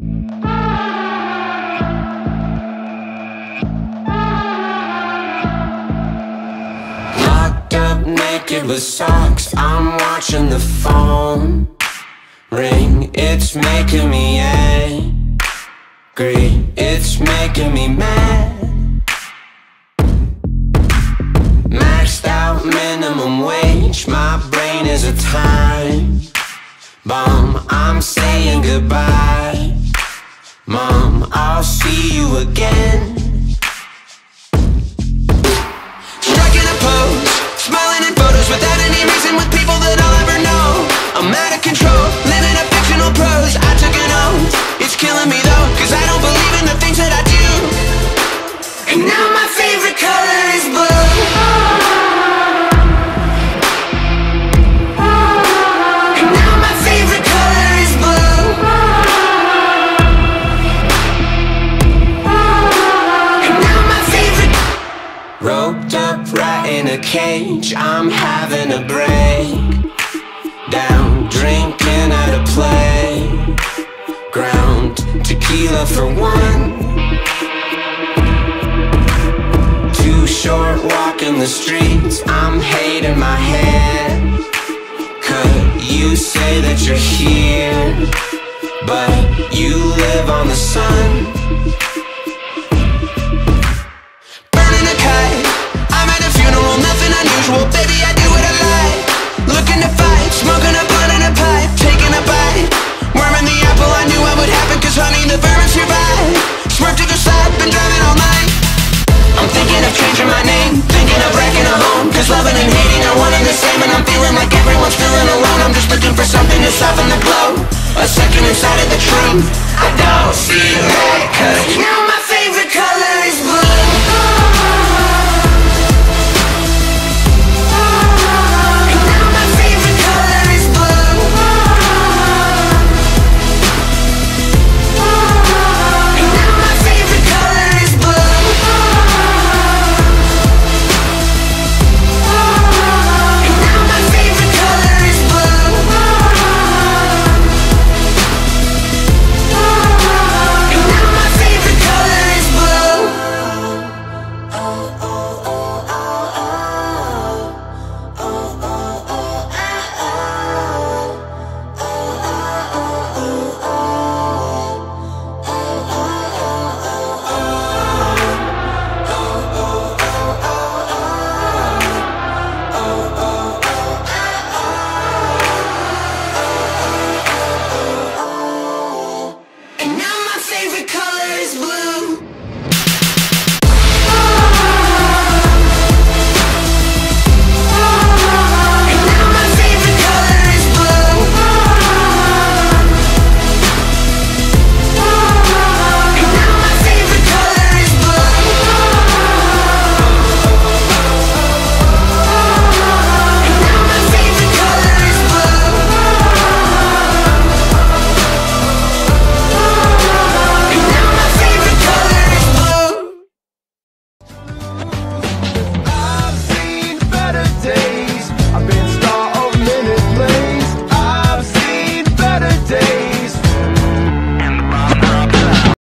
Locked up naked with socks. I'm watching the phone ring. It's making me angry. It's making me mad. Maxed out minimum wage. My brain is a time bomb. I'm saying goodbye Mom, I'll see you again Striking a pose, smiling in photos without any reason with people that I'll ever know. I'm out of control, Right in a cage, I'm having a break. Down, drinking at a play. Ground, tequila for one. Too short walking the streets, I'm hating my head. Could you say that you're here? But you live on the sun. To the side, been driving all night. I'm thinking of changing my name Thinking of wrecking a home. Cause loving and hating are one and the same And I'm feeling like everyone's feeling alone. I'm just looking for something to soften the blow. A second inside of the truth I don't see red